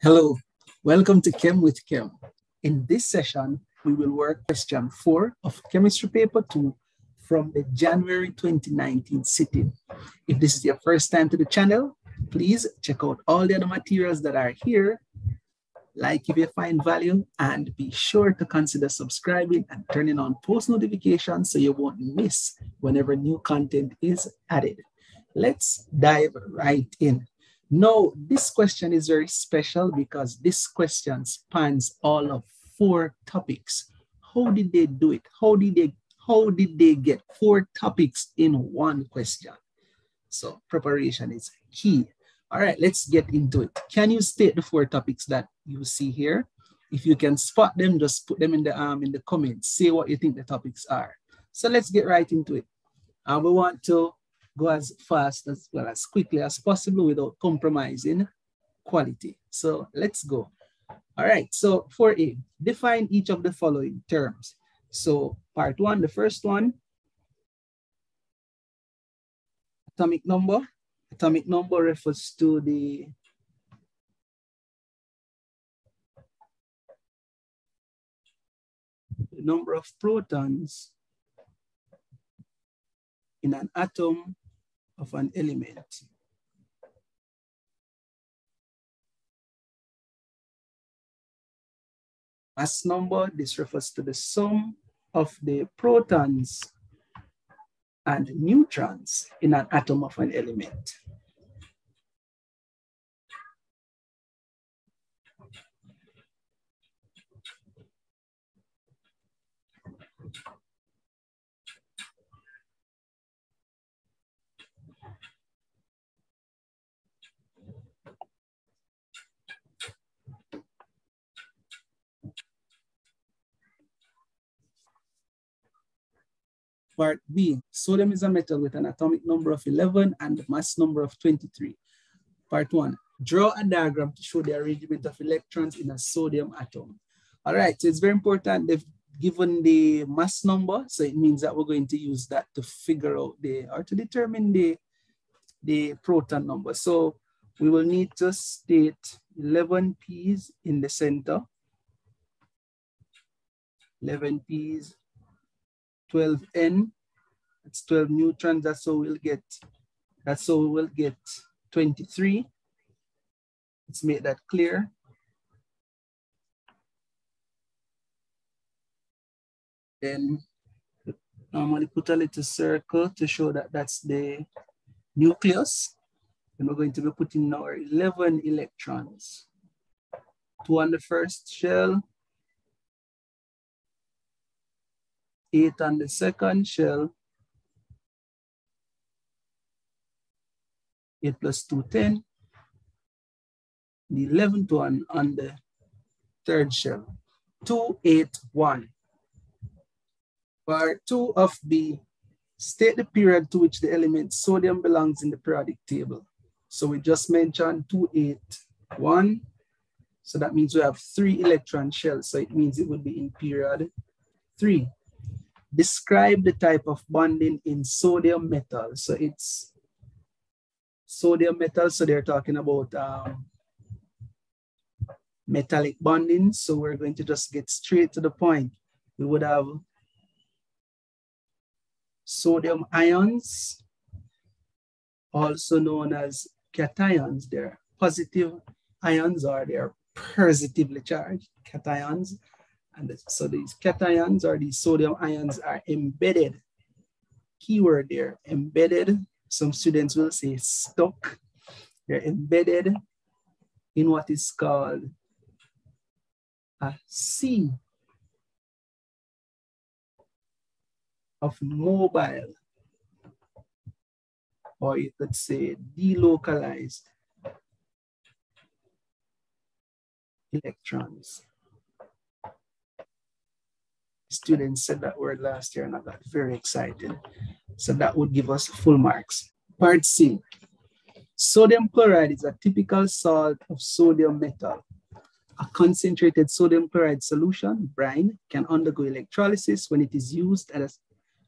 Hello, welcome to Chem with Kem. In this session, we will work question four of chemistry paper two from the January 2019 sitting. If this is your first time to the channel, please check out all the other materials that are here. Like if you find value and be sure to consider subscribing and turning on post notifications so you won't miss whenever new content is added. Let's dive right in. No, this question is very special because this question spans all of four topics. How did they do it? How did they how did they get four topics in one question? So preparation is key. All right, let's get into it. Can you state the four topics that you see here? If you can spot them, just put them in the um in the comments. Say what you think the topics are. So let's get right into it. Uh, we want to go as fast as well as quickly as possible without compromising quality. So let's go. All right, so for A, define each of the following terms. So part one, the first one, atomic number. Atomic number refers to the number of protons in an atom of an element. Mass number, this refers to the sum of the protons and neutrons in an atom of an element. Part B, sodium is a metal with an atomic number of 11 and mass number of 23. Part one, draw a diagram to show the arrangement of electrons in a sodium atom. All right, so it's very important. They've given the mass number, so it means that we're going to use that to figure out the, or to determine the, the proton number. So we will need to state 11 P's in the center, 11 P's 12N, it's 12 neutrons, that's how we'll get, that's how we will get 23. Let's make that clear. Then normally put a little circle to show that that's the nucleus. And we're going to be putting our 11 electrons. Two on the first shell, eight on the second shell, eight plus two, 10. The 11th one on the third shell, two, eight, one. Part two of B, state the period to which the element sodium belongs in the periodic table. So we just mentioned two, eight, one. So that means we have three electron shells. So it means it would be in period three describe the type of bonding in sodium metal. So it's sodium metal. So they're talking about um, metallic bonding. So we're going to just get straight to the point. We would have sodium ions, also known as cations. They're positive ions or they're positively charged cations. And so these cations or these sodium ions are embedded. Keyword there, embedded. Some students will say stuck. They're embedded in what is called a sea of mobile, or you could say delocalized electrons students said that word last year and I got very excited. So that would give us full marks. Part C, sodium chloride is a typical salt of sodium metal. A concentrated sodium chloride solution, brine, can undergo electrolysis when it is used as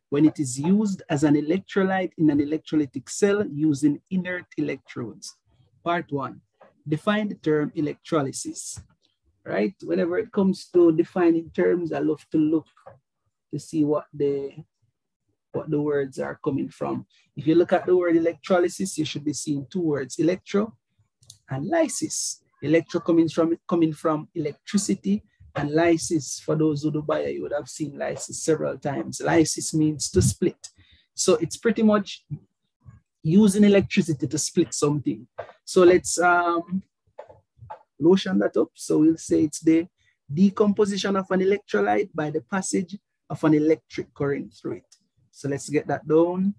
when it is used as an electrolyte in an electrolytic cell using inert electrodes. Part one, define the term electrolysis, right? Whenever it comes to defining terms, I love to look to see what the what the words are coming from. If you look at the word electrolysis, you should be seeing two words, electro and lysis. Electro coming from coming from electricity and lysis, for those who do bio, you would have seen lysis several times. Lysis means to split. So it's pretty much using electricity to split something. So let's um, lotion that up. So we'll say it's the decomposition of an electrolyte by the passage of an electric current through it. So let's get that down.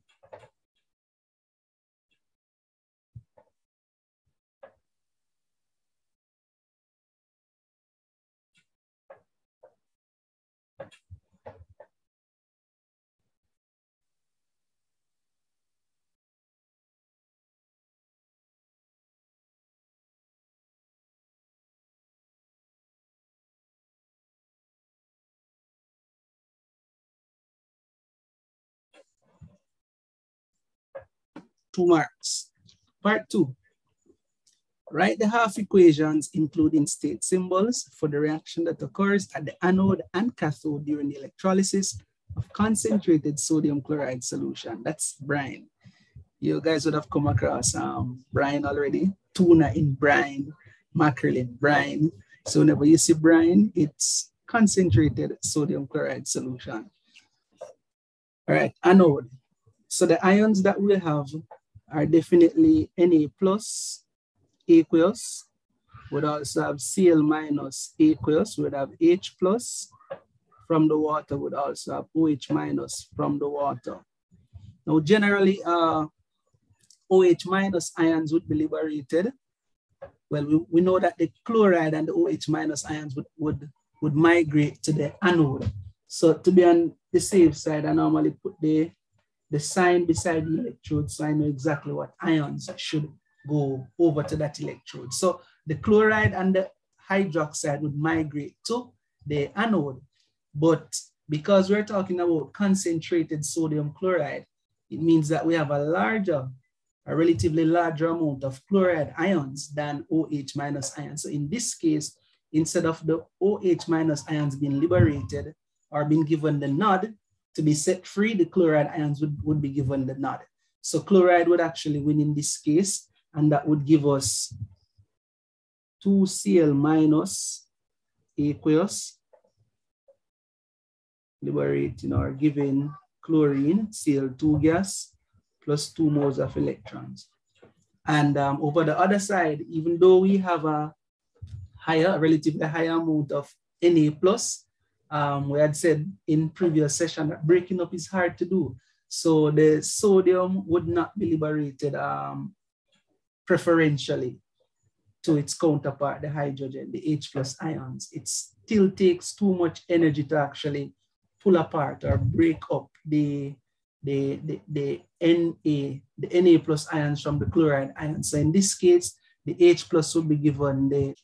Two marks. Part two, write the half equations including state symbols for the reaction that occurs at the anode and cathode during the electrolysis of concentrated sodium chloride solution. That's brine. You guys would have come across um, brine already, tuna in brine, mackerel in brine. So whenever you see brine, it's concentrated sodium chloride solution. All right, anode. So the ions that we have are definitely Na plus aqueous, would also have Cl minus aqueous, would have H plus from the water, We'd also have OH minus from the water. Now, generally, uh, OH minus ions would be liberated. Well, we, we know that the chloride and the OH minus ions would, would, would migrate to the anode. So to be on the safe side, I normally put the the sign beside the electrode so I know exactly what ions should go over to that electrode. So the chloride and the hydroxide would migrate to the anode. But because we're talking about concentrated sodium chloride, it means that we have a larger, a relatively larger amount of chloride ions than OH minus ions. So in this case, instead of the OH minus ions being liberated or being given the nod, to be set free, the chloride ions would, would be given the nod. So chloride would actually win in this case, and that would give us 2Cl minus aqueous, liberating or giving chlorine, Cl2 gas, plus two moles of electrons. And um, over the other side, even though we have a higher, relatively higher amount of Na plus, um, we had said in previous session that breaking up is hard to do. So the sodium would not be liberated um, preferentially to its counterpart, the hydrogen, the H plus ions. It still takes too much energy to actually pull apart or break up the, the, the, the Na, the Na plus ions from the chloride ions. So in this case, the H plus would be given the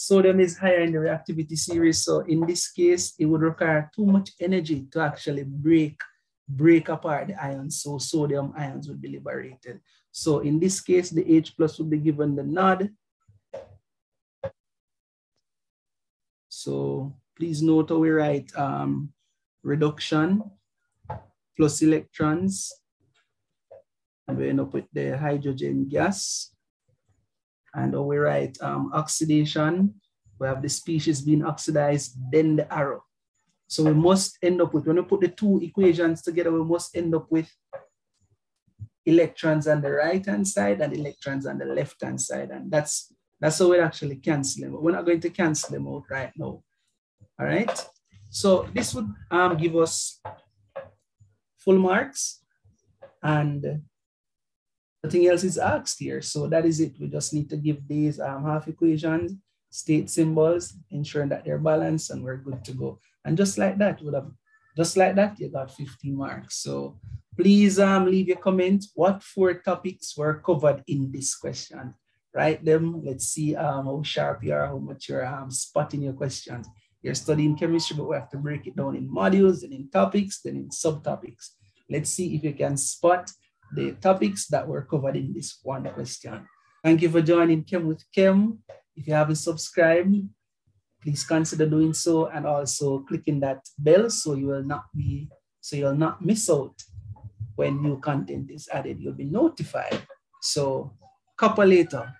Sodium is higher in the reactivity series. So in this case, it would require too much energy to actually break, break apart the ions. So sodium ions would be liberated. So in this case, the H plus would be given the nod. So please note how we write um, reduction plus electrons. And we end up with the hydrogen gas and we write um, oxidation, we have the species being oxidized, then the arrow. So we must end up with, when we put the two equations together, we must end up with electrons on the right-hand side and electrons on the left-hand side. And that's, that's how we actually cancel them. We're not going to cancel them out right now. All right. So this would um, give us full marks and Nothing else is asked here. So that is it. We just need to give these um, half equations, state symbols, ensuring that they're balanced and we're good to go. And just like that, would have just like that, you got 50 marks. So please um, leave your comment. What four topics were covered in this question? Write them. Let's see um, how sharp you are, how much you're um, spotting your questions. You're studying chemistry, but we have to break it down in modules and in topics, then in subtopics. Let's see if you can spot the hmm. topics that were covered in this one question. Thank you for joining Chem with Kem. If you haven't subscribed, please consider doing so and also clicking that bell so you will not be so you'll not miss out when new content is added. You'll be notified. So couple later.